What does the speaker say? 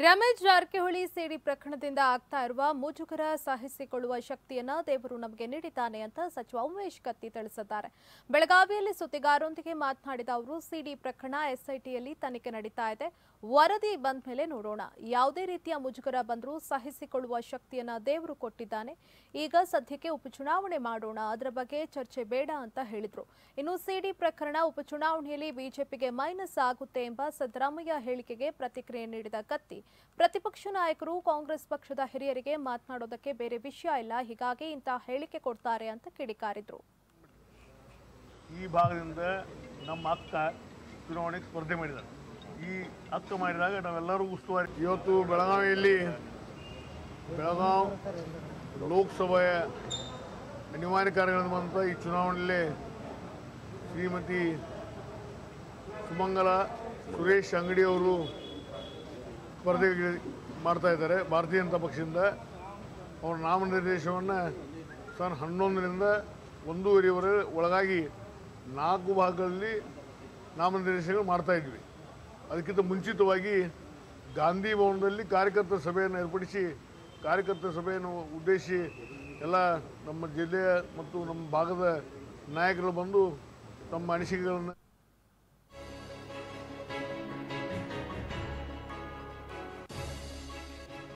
ರಮೇಶ್ ಜಾರಕಿಹೊಳಿ ಸೇರಿ ಪ್ರಕರಣದಿಂದ ಆಗ್ತಾ ಇರುವ ಮುಜುಗರ ಸಹಿಸಿಕೊಳ್ಳುವ ಶಕ್ತಿಯನ್ನ ದೇವರು ನಮಗೆ ನೀಡಿದ್ದಾನೆ ಅಂತ ಸಚಿವ ಉಮೇಶ್ ಕತ್ತಿ ತಿಳಿಸಿದ್ದಾರೆ. ಬೆಳಗಾವಿಯಲ್ಲಿ ಸುದ್ದಿಗಾರರೊಂದಿಗೆ ಮಾತನಾಡಿದ ಅವರು, ಸಿಡಿ ಪ್ರಕರಣ ಎಸ್ಐಟಿಯಲ್ಲಿ ತನಿಖೆ ನಡೀತಾ ಇದೆ. ವರದಿ ಬಂದ ಮೇಲೆ ನೋಡೋಣ. ಯಾವುದೇ ರೀತಿಯ ಮುಜುಗರ ಬಂದರೂ ಸಹಿಸಿಕೊಳ್ಳುವ ಶಕ್ತಿಯನ್ನ ದೇವರು ಕೊಟ್ಟಿದ್ದಾನೆ. ಈಗ ಸದ್ಯಕ್ಕೆ ಉಪಚುನಾವಣೆ ಮಾಡೋಣ. ಅದರ ಬಗ್ಗೆ ಚರ್ಚೆ ಬೇಡ ಅಂತ ಹೇಳಿದ್ರು. ಇನ್ನು ಸಿಡಿ ಪ್ರಕರಣ ಉಪಚುನಾವಣೆಯಲ್ಲಿ ಬಿಜೆಪಿಗೆ ಮೈನಸ್ ಆಗುತ್ತೆ ಎಂಬ ಸಿದ್ದರಾಮಯ್ಯ ಹೇಳಿಕೆಗೆ ಪ್ರತಿಕ್ರಿಯೆ ನೀಡಿದ ಕತ್ತಿ. ಪ್ರತಿಪಕ್ಷ ನಾಯಕರು ಕಾಂಗ್ರೆಸ್ ಪಕ್ಷದ ಹಿರಿಯರಿಗೆ ಮಾತನಾಡೋದಕ್ಕೆ ಬೇರೆ ವಿಷಯ ಇಲ್ಲ ಹೀಗಾಗಿ ಇಂತಹ ಹೇಳಿಕೆ ಕೊಡ್ತಾರೆ ಅಂತ ಕಿಡಿಕಾರಿದ್ರು. ಈ ಭಾಗದಿಂದ ನಮ್ಮ ಅಕ್ಕ ಚುನಾವಣೆಗೆ ಸ್ಪರ್ಧೆ ಮಾಡಿದ್ದಾರೆ. ಈ ಅಕ್ಕ ಮಾಡಿದಾಗ ನಾವೆಲ್ಲರೂ ಉಸ್ತುವಾರಿ. ಇವತ್ತು ಬೆಳಗಾವಿಯಲ್ಲಿ ಬೆಳಗಾವಿ ಲೋಕಸಭೆಯ ಅನಿವಾರ್ಯ ಕಾರ್ಯಗಳನ್ನು ಬಂತ ಈ ಚುನಾವಣೆಯಲ್ಲಿ ಶ್ರೀಮತಿ ಸುಮಂಗಲ ಸುರೇಶ್ ಅಂಗಡಿ ಅವರು ಸ್ಪರ್ಧೆ ಮಾಡ್ತಾ ಇದ್ದಾರೆ ಭಾರತೀಯ ಜನತಾ ಪಕ್ಷದಿಂದ. ಅವರ ನಾಮನಿರ್ದೇಶವನ್ನು ಸಾವಿರದ ಹನ್ನೊಂದರಿಂದ ಒಂದೂವರೆವರೆ ಒಳಗಾಗಿ ನಾಲ್ಕು ಭಾಗಗಳಲ್ಲಿ ನಾಮನಿರ್ದೇಶನಗಳು ಮಾಡ್ತಾಯಿದ್ವಿ ಅದಕ್ಕಿಂತ ಮುಂಚಿತವಾಗಿ ಗಾಂಧಿ ಭವನದಲ್ಲಿ ಕಾರ್ಯಕರ್ತರ ಸಭೆಯನ್ನು ಏರ್ಪಡಿಸಿ, ಕಾರ್ಯಕರ್ತರ ಸಭೆಯನ್ನು ಉದ್ದೇಶಿಸಿ ಎಲ್ಲ ನಮ್ಮ ಜಿಲ್ಲೆಯ ಮತ್ತು ನಮ್ಮ ಭಾಗದ ನಾಯಕರು ಬಂದು ತಮ್ಮ ಅನಿಸಿಕೆಗಳನ್ನು